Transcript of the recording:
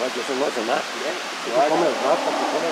vámonos, que eso no hace nada. Que come.